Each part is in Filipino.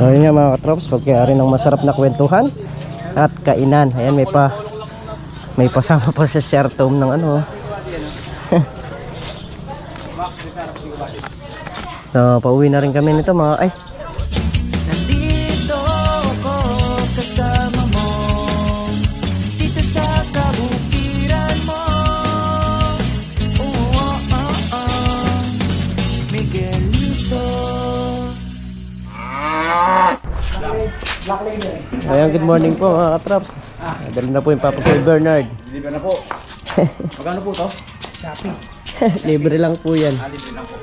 So yun nga mga katrops, pagkayari ng masarap na kwentuhan at kainan. Ayan may pa may pasama pa sa share tom ng ano. so pauwi na rin kami nito mga ay Ayan, good morning po mga katrops. Dali na po yung papa ko Bernard. Libre na po. Magkano po to? Libre lang po yan. Ah, libre na po.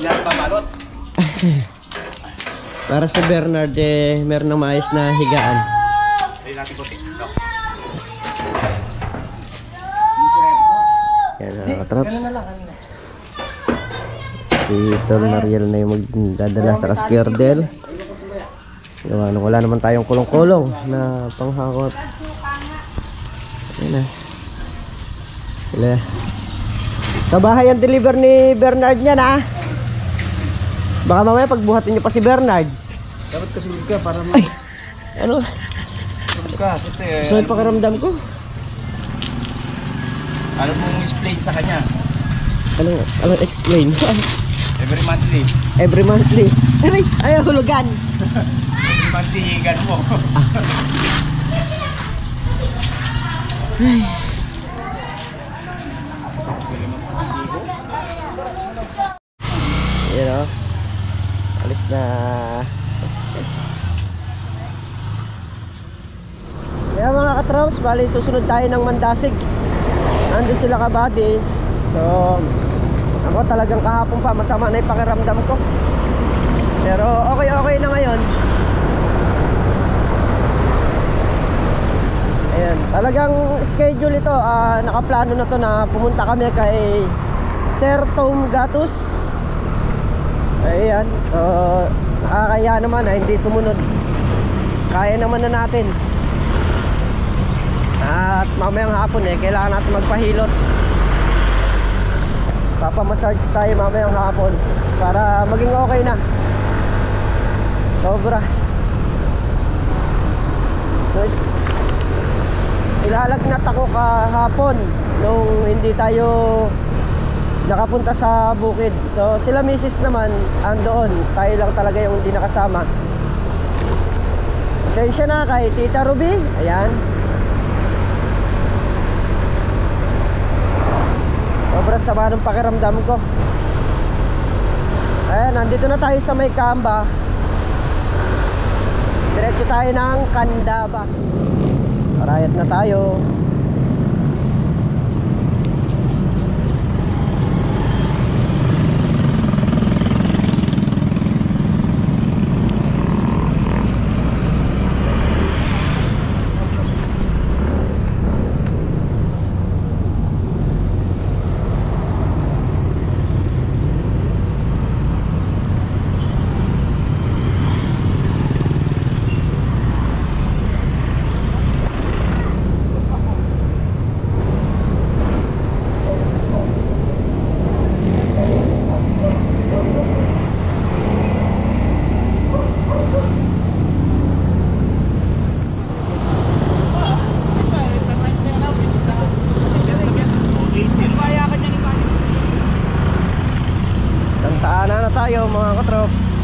Yan pa balot. Para sa Bernard eh, meron ng maayos na higaan. Ayun natin po. Ito. Yan mga katrops. Si Tol Mariel na yung magdadala sa Kaskerdel. Gawa nung wala naman tayong kulong-kulong na panghakot. Ayan na. Sila. Sa bahay ang deliver ni Bernard niya na. Baka mamaya pagbuhatin niyo pa si Bernard. Dapat kasunod ka para mo. Ay! Ano? Kasunod ka. Kasi eh, Gusto yung pakiramdam ko? ano mong explain sa kanya? Ano? Ano explain? Every monthly. Every monthly. Aray! Ayaw hulugan! Every monthly, gano'n mo. Yan o. Alis na. Kaya mga katraps, bali susunod tayo ng Mandasig. Nandun sila kabady. So, ako talagang kahapon pa, masama na yung pakiramdam ko. Pero okay okay na ngayon. Ayan, talagang schedule ito. ah, nakaplano na to na pumunta kami kay Sir Tom Gatus. Ayan, uh, nakakaya naman na hindi sumunod. Kaya naman na natin. At mamayang hapon eh, kailangan natin magpahilot. Papamassage tayo mamayang hapon para maging okay na. Sobra. So, is- ilalagnat ako kahapon nung hindi tayo nakapunta sa bukid. So sila misis naman andoon. Tayo lang talaga yung hindi nakasama. Pasensya na kay Tita Ruby. Ayan. Sobrang sama ng pakiramdam ko. Ayan, nandito na tayo sa may kamba. Diretso tayo ng Kandaba. Parayat na tayo. Santa Ana na tayo mga katrops.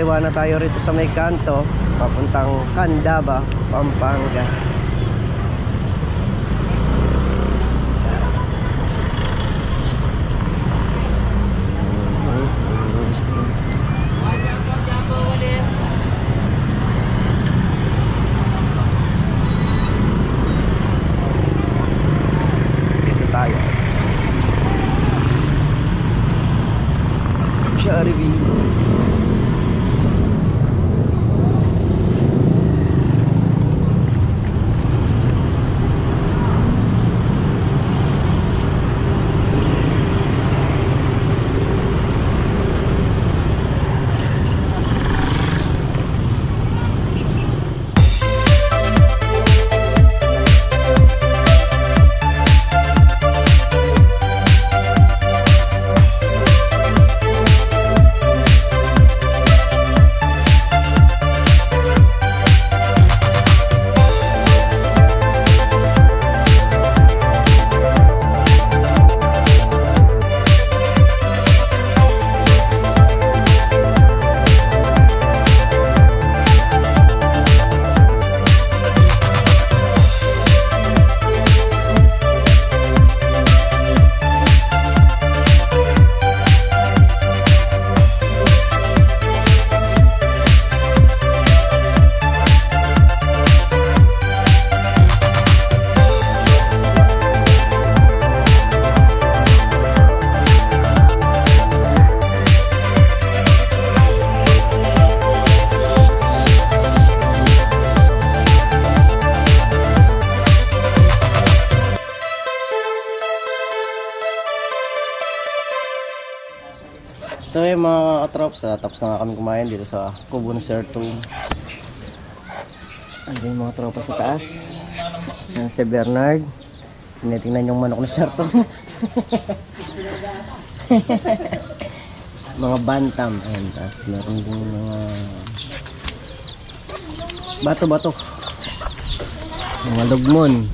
Kakaliwa na tayo rito sa may kanto, papuntang Candaba, Pampanga. So yung mga katrops, ah, tapos na nga kami kumain dito sa Kubo ng Sir Tom. Andun yung mga tropa sa taas. Yan si Bernard. Tinitingnan yung manok ni Sir Tom. mga bantam. Ayan, tapos meron din mga bato-bato. Mga lugmon.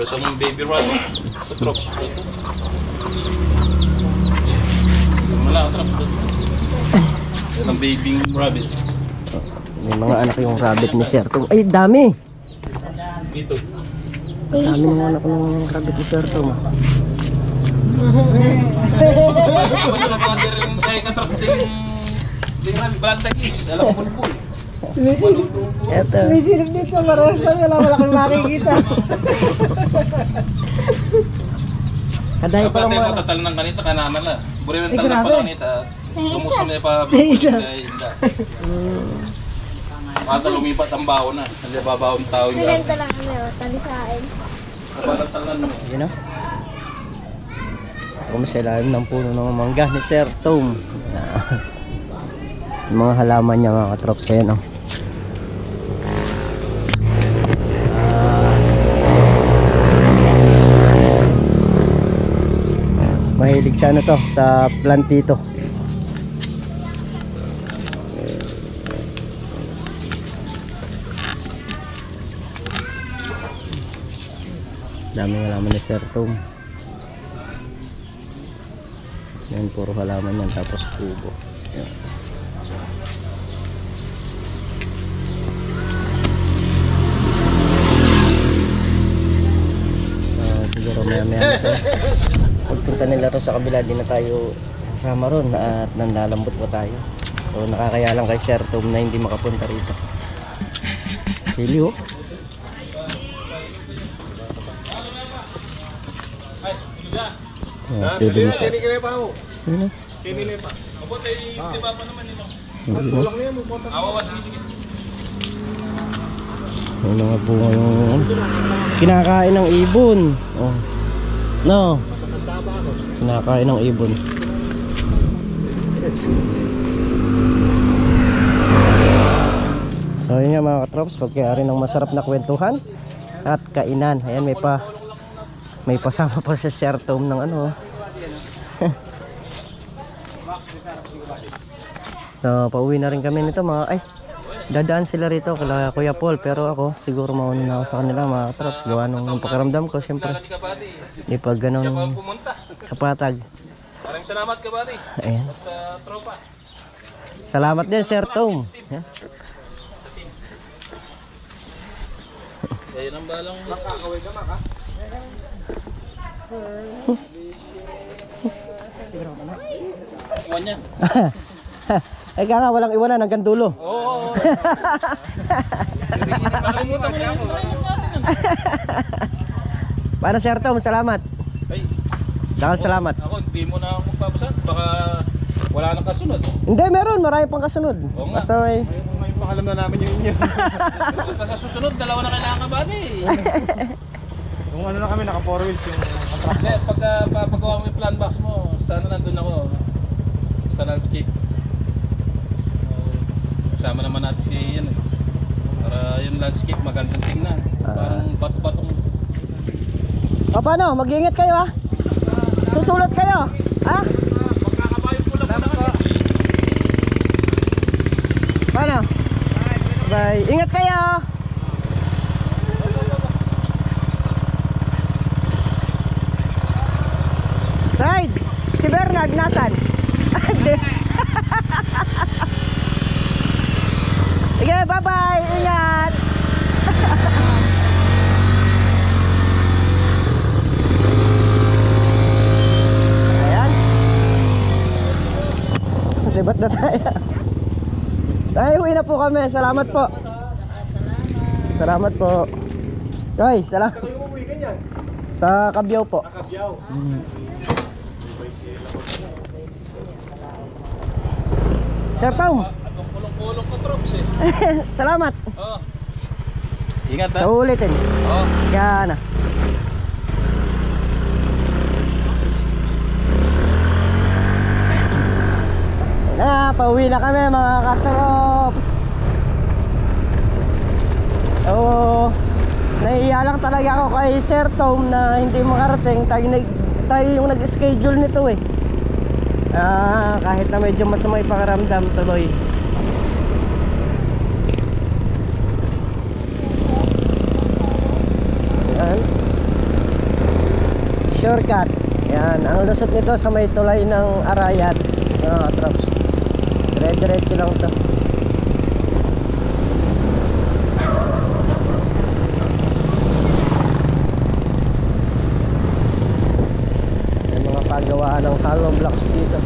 Ito mong baby rat. Patrop. Wala, trap. Ito ang baby rabbit. May mga anak yung rabbit ni Sir Tom. Ay, dami! Dito. Dami ng anak ng rabbit ni Sir Tom. ah. Po. Eto. May silip dito, maras pa wala wala kang makikita. Kaday pa lang mo tatal ng kanita kanaman la. Buri Ay, tatal pa kanita. Na pa. Mata lumipat ang baon na. Hindi babaon tao yung Ganito lang ano, talisain. Balatalan mo. You know? Kung sa ilalim ng puno ng mangga ni Sir Tom. Yung mga halaman niya mga katrops ayan oh. Mahilig siya ano to sa plantito. Daming halaman ni Sir Tom. Yan, puro halaman yan. Tapos kubo. Yan. Ah, siguro maya. Pagpunta nila to sa kabila, di na tayo kasama ron at nanlalambot pa tayo. So nakakaya lang kay Sir Tom na hindi makapunta rito. Sili oh. Ah, sili ni Sir. Ano? Ano? Awawa sige sige. May mga bunga yung kinakain ng ibon. Oh. No. Kinakain ng ibon. So yun nga mga katrops, pagkayari ng masarap na kwentuhan at kainan. Ayan may pa may pasama pa sa Sir Tom ng ano. so pauwi na rin kami nito mga ay dadaan sila rito kala Kuya Paul pero ako siguro mauna na ako sa kanila mga katrops gawa nung pakiramdam ko syempre Hindi ka pa ganun ang kapatag Maraming salamat ka bati. ayan Sa tropa. salamat din Sir Tom Ayan. Kaya nang balang makakaway ka maka. Siguro niya. ay kaya nga walang iwanan hanggang dulo Oo. Nakalimutan mo na natin. para Sir Tom salamat Ay, dahil salamat ako hindi mo na ako. Baka wala nang kasunod. hindi meron marami pang kasunod Oo nga. basta may Ngayon pakalam na namin yung inyo. Basta sa susunod, dalawa na kailangan ka bati. Kung ano na kami, naka four wheels yung contract. Hindi, pagka papagawa mo yung plan box mo, sana nandun ako sa landscape. Kasama naman natin si yan eh. Para yung landscape magandang tingnan. Ah. Parang bato-batong o paano mag-iingat kayo ha susulat kayo ha Magkakabayo po lang sa kanya. paano bye ingat kayo side si Bernard nasan Sige, bye-bye. Ingat. Ayan. Libat na tayo. Ay, uwi na po kami. Salamat po. Salamat po. Guys, salamat. Sa Kabyaw po. Kabyaw. Sir Tom, Atong kulong-kulong ko troops eh. salamat. Oh. Ingat ha. Sa ulitin. Oh. Yan na. pauwi na kami mga katrops. Oo. Nahiya lang talaga ako kay Sir Tom na hindi makarating. Tayo, nag, tayo yung nag-schedule nito eh. Ah, kahit na medyo masama yung pakiramdam tuloy. Ayan. Shortcut. Yan, ang lusot nito sa may tulay ng Arayat, mga katrops. Dire-diretso lang to. May mga pagawaan ng hollow blocks dito.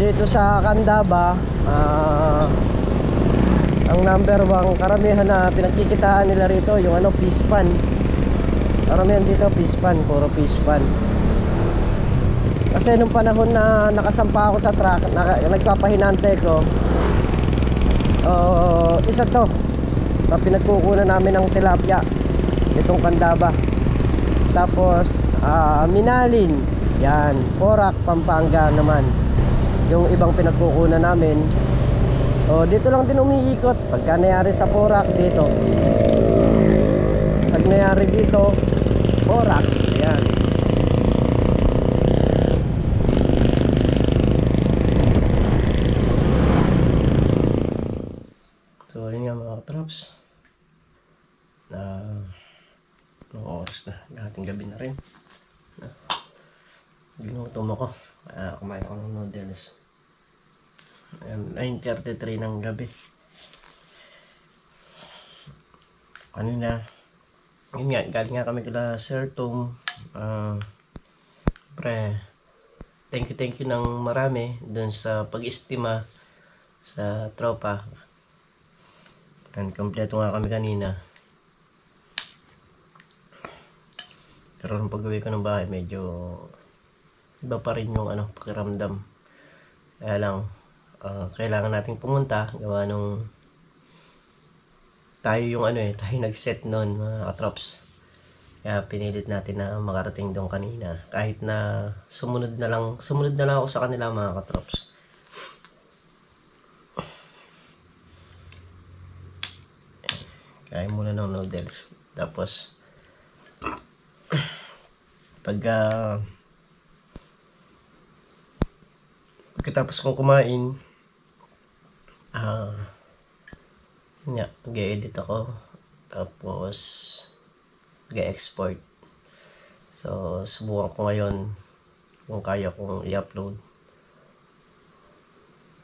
dito sa Candaba ah, ang number one karamihan na pinagkikitaan nila rito yung ano fish pan. Karamihan dito fish pan puro fish pan. Kasi nung panahon na nakasampa ako sa truck naka, nagpapahinante ko oh, isa to na pinagkukunan namin ng tilapia itong Candaba. Tapos ah, Minalin yan Porac Pampanga naman yung ibang pinagkukunan namin o dito lang din umiikot. Pagka nangyari sa Porac dito. Pag nangyari dito Porac yan so yun nga mga katraps na uh, oras na dating gabi na rin Ginutom ako. Kaya kumain ako ng noodles. Ayan, 9.33 ng gabi. Kanina, yun nga, galing nga kami kila Sir Tom. Ah, pre, thank you, thank you ng marami dun sa pag-estima sa tropa. And kompleto nga kami kanina. Pero nung pag-uwi ko ng bahay, medyo iba pa rin yung ano, pakiramdam. Kaya lang, ah, kailangan nating pumunta, gawa nung tayo yung ano eh, tayo nag-set noon mga katrops. Kaya pinilit natin na makarating doon kanina. Kahit na sumunod na lang, sumunod na lang ako sa kanila mga katrops. Kain muna ng noodles. Tapos, pagka pagkatapos kong kumain ah yun nga mag-edit ako tapos mag-export so subukan ko ngayon kung kaya kong i-upload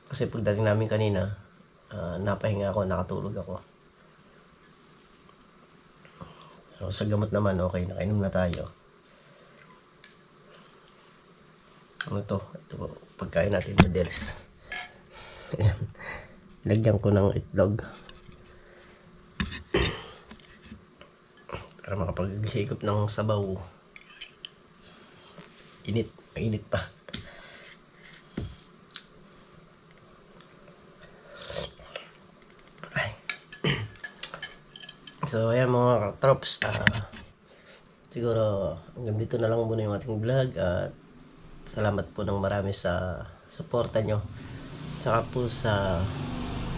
kasi pagdating namin kanina ah, napahinga ako nakatulog ako so sa gamot naman okay nakainom na tayo ano to? Ito po, pagkain natin noodles. Ayan. Lagyan ko ng itlog. Para makapaghigop ng sabaw. Init. Mainit pa. So, ayan mga trops. ah siguro, hanggang dito na lang muna yung ating vlog. At salamat po ng marami sa suporta nyo. Saka po sa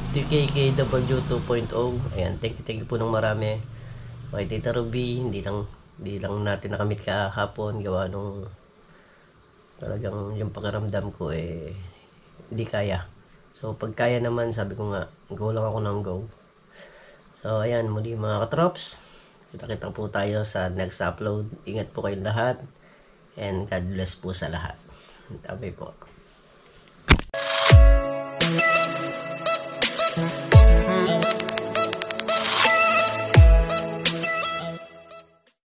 TKKW 2.0. Ayan, thank you, thank you po ng marami. Kay Tita Ruby, hindi lang, hindi lang natin nakamit kahapon. Gawa nung talagang yung pakiramdam ko eh, hindi kaya. So, pag kaya naman, sabi ko nga, go lang ako ng go. So, ayan, muli mga katrops. Kita-kita po tayo sa next upload. Ingat po kayong lahat. And God bless po sa lahat. Sabi po.